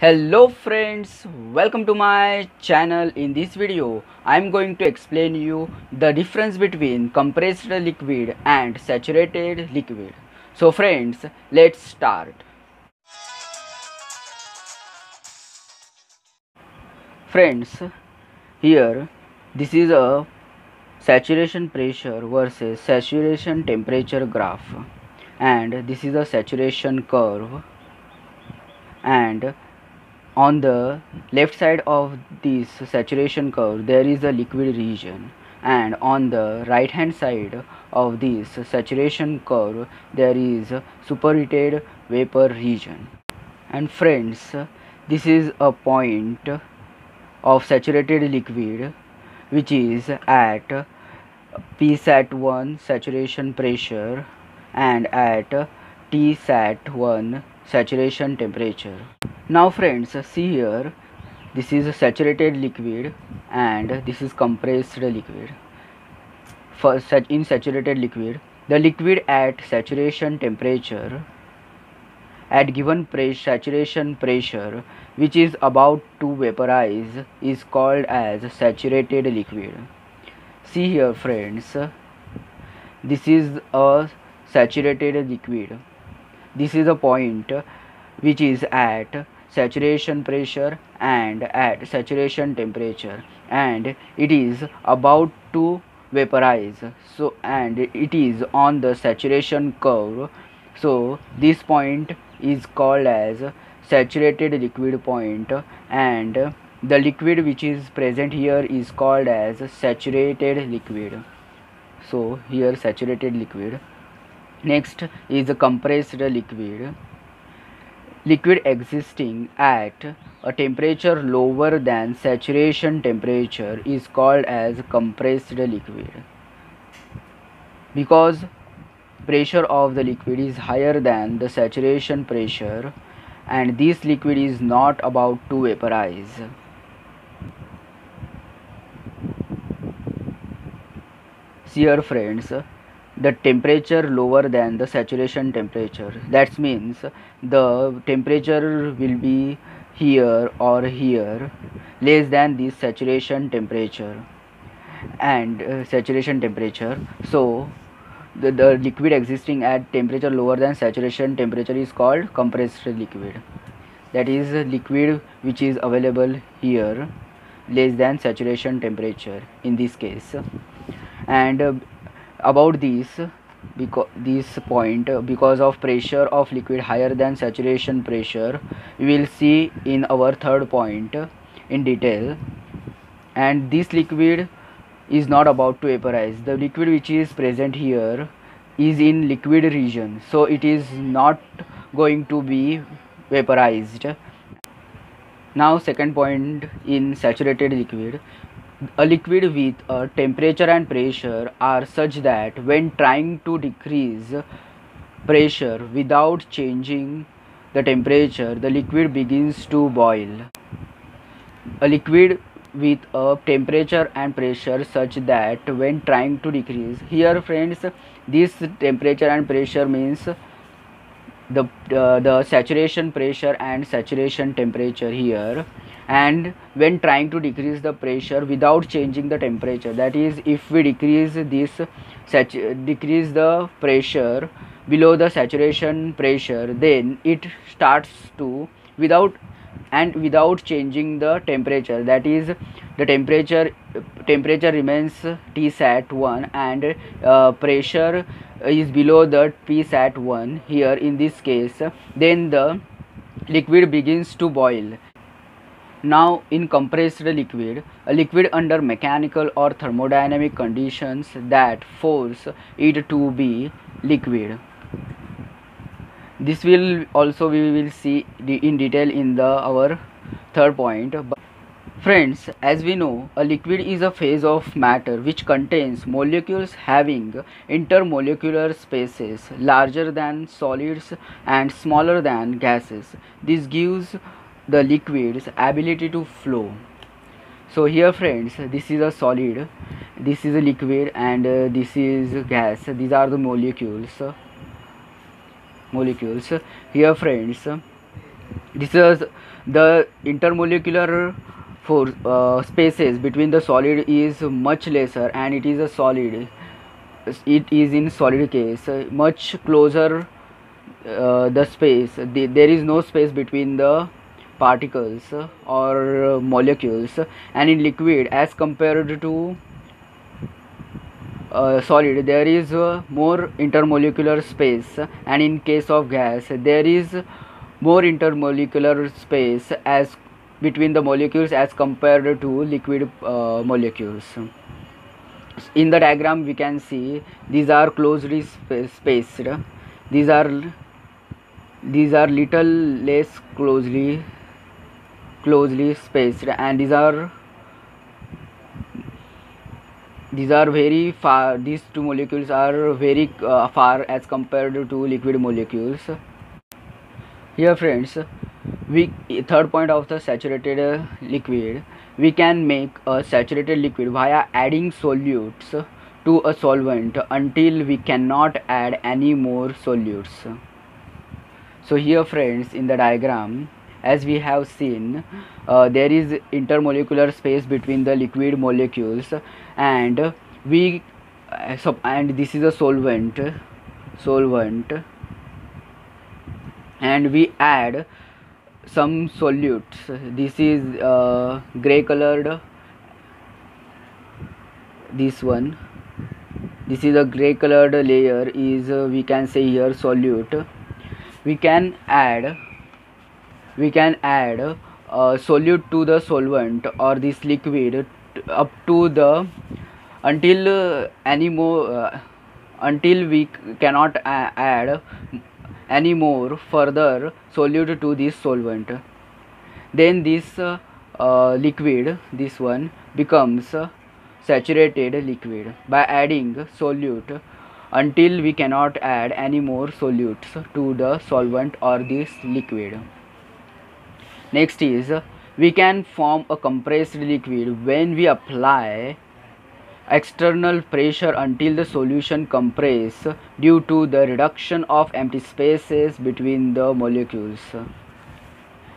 hello friends welcome to my channel. In this video i'm going to explain you the difference between compressed liquid and saturated liquid. So friends let's start. Friends here this is a saturation pressure versus saturation temperature graph. And this is a saturation curve. And on the left side of this saturation curve there is a liquid region. And on the right hand side of this saturation curve there is superheated vapor region. And friends this is a point of saturated liquid which is at psat1 saturation pressure and at tsat1 saturation temperature now friends see here. This is a saturated liquid and this is compressed liquid. For such in saturated liquid the liquid at saturation temperature at given pressure saturation pressure which is about to vaporize is called as saturated liquid. See here friends. This is a saturated liquid. This is a point which is at saturation pressure and at saturation temperature. And it is about to vaporize. So and it is on the saturation curve. So this point is called as saturated liquid point. And the liquid which is present here is called as saturated liquid. So here saturated liquid. Next is compressed liquid liquid existing at a temperature lower than saturation temperature is called as compressed liquid. Because pressure of the liquid is higher than the saturation pressure and this liquid is not about to vaporize. Here friends the temperature lower than the saturation temperature. That means the temperature will be here or here less than this saturation temperature. And uh, saturation temperature. So the, the liquid existing at temperature lower than saturation temperature is called compressed liquid. That is liquid which is available here less than saturation temperature in this case. And uh, about this because this point because of pressure of liquid higher than saturation pressure we will see in our third point in detail. And this liquid is not about to vaporize. The liquid which is present here is in liquid region so it is not going to be vaporized. Now second point in saturated liquid a liquid with a temperature and pressure are such that when trying to decrease pressure without changing the temperature the liquid begins to boil. A liquid with a temperature and pressure such that when trying to decrease here friends this temperature and pressure means the uh, the saturation pressure and saturation temperature here and when trying to decrease the pressure without changing the temperature. That is if we decrease this decrease the pressure below the saturation pressure then it starts to without and without changing the temperature. That is the temperature temperature remains tsat 1 and uh, pressure is below the psat 1 here in this case. Then the liquid begins to boil now, in compressed liquid, a liquid under mechanical or thermodynamic conditions that force it to be liquid. This will also we will see in detail in the our third point. Friends, as we know, a liquid is a phase of matter which contains molecules having intermolecular spaces larger than solids and smaller than gases. This gives the liquid's ability to flow. So here friends this is a solid this is a liquid and uh, this is gas. These are the molecules molecules. Here friends this is the intermolecular force uh, spaces between the solid is much lesser and it is a solid. It is in solid case much closer uh, the space. The, there is no space between the particles or molecules and in liquid as compared to uh, solid there is uh, more intermolecular space. And in case of gas there is more intermolecular space as between the molecules as compared to liquid uh, molecules. In the diagram we can see these are closely spaced. These are these are little less closely closely spaced and these are these are very far these two molecules are very uh, far as compared to liquid molecules. Here friends we third point of the saturated uh, liquid we can make a saturated liquid via adding solutes to a solvent until we cannot add any more solutes. So here friends in the diagram as we have seen uh, there is intermolecular space between the liquid molecules and we uh, so, and this is a solvent solvent and we add some solutes. This is uh, gray colored this one. This is a gray colored layer is uh, we can say here solute. We can add we can add a solute to the solvent or this liquid up to the until uh, any more uh, until we cannot add any more further solute to this solvent. Then this uh, uh, liquid this one becomes uh, saturated liquid. By adding solute until we cannot add any more solutes to the solvent or this liquid next is we can form a compressed liquid when we apply external pressure until the solution compress due to the reduction of empty spaces between the molecules.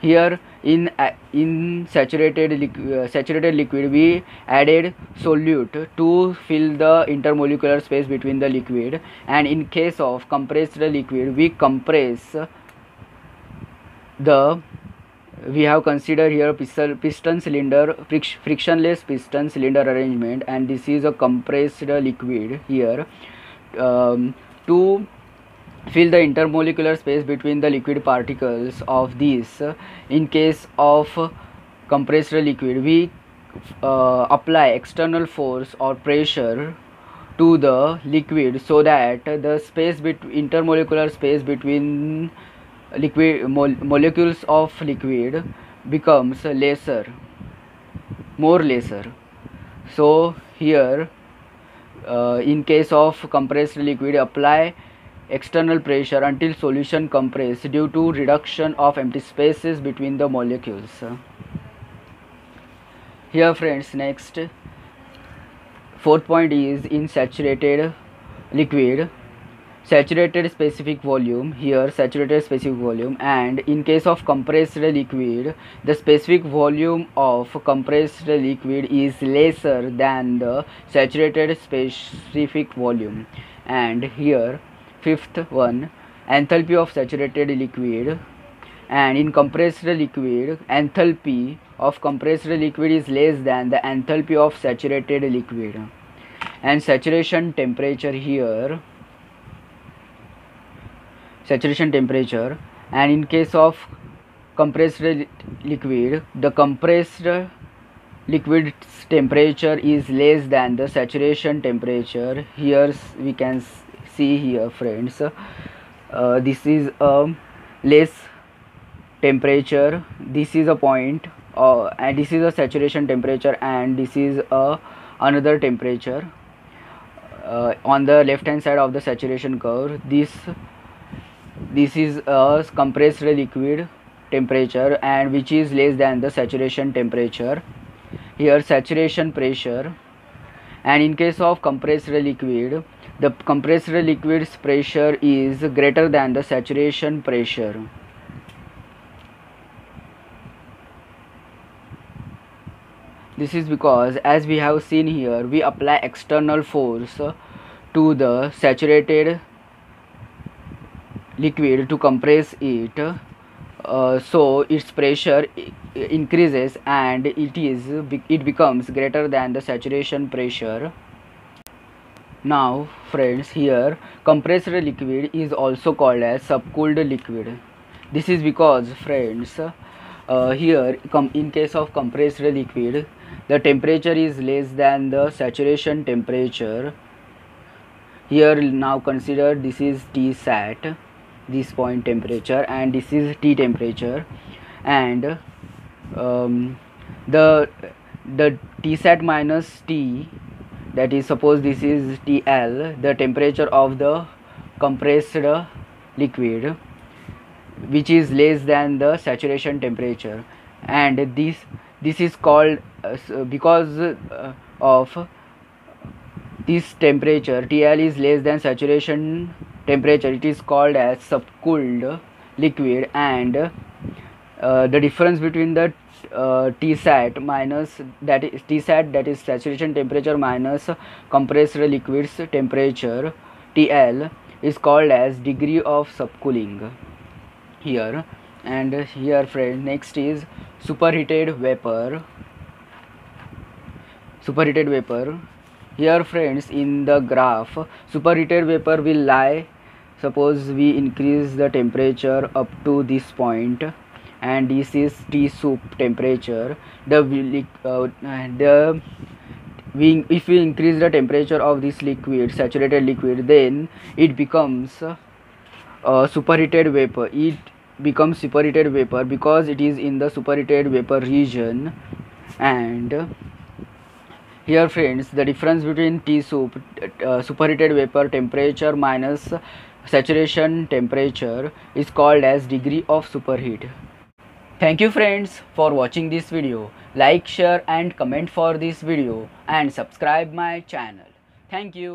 Here in in saturated liquid, saturated liquid we added solute to fill the intermolecular space between the liquid and in case of compressed liquid we compress the we have considered here piston cylinder frictionless piston cylinder arrangement and this is a compressed liquid here. Um, to fill the intermolecular space between the liquid particles of these in case of compressed liquid we uh, apply external force or pressure to the liquid so that the space between intermolecular space between liquid molecules of liquid becomes lesser more lesser so here uh, in case of compressed liquid apply external pressure until solution compress due to reduction of empty spaces between the molecules. Here friends next. Fourth point is in saturated liquid saturated specific volume here saturated specific volume and in case of compressed liquid the specific volume of compressed liquid is lesser than the saturated specific volume. And here fifth one enthalpy of saturated liquid. And in compressed liquid enthalpy of compressed liquid is less than the enthalpy of saturated liquid. And saturation temperature here saturation temperature and in case of compressed liquid the compressed liquid temperature is less than the saturation temperature. Here we can see here friends. Uh, this is a less temperature. This is a point uh, and this is a saturation temperature and this is a another temperature. Uh, on the left hand side of the saturation curve this this is a compressed liquid temperature and which is less than the saturation temperature. Here saturation pressure. And in case of compressed liquid the compressed liquid's pressure is greater than the saturation pressure. This is because as we have seen here we apply external force to the saturated liquid to compress it uh, so its pressure increases and it is it becomes greater than the saturation pressure. Now friends here compressed liquid is also called as subcooled liquid. This is because friends uh, here in case of compressed liquid the temperature is less than the saturation temperature. Here now consider this is T sat this point temperature and this is T temperature. And um, the the T sat minus T that is suppose this is TL the temperature of the compressed liquid which is less than the saturation temperature. And this this is called uh, because uh, of this temperature TL is less than saturation temperature it is called as subcooled liquid and uh, the difference between the uh, Tsat minus that is Tsat that is saturation temperature minus compressed liquids temperature TL is called as degree of subcooling. Here and here friend next is superheated vapor. Superheated vapor here friends in the graph superheated vapor will lie. Suppose we increase the temperature up to this point and this is T sup temperature. The uh, the we if we increase the temperature of this liquid saturated liquid then it becomes uh, superheated vapor. It becomes superheated vapor because it is in the superheated vapor region and here friends the difference between T sup uh, superheated vapor temperature minus saturation temperature is called as degree of superheat. Thank you friends for watching this video. Like share and comment for this video and subscribe my channel. Thank you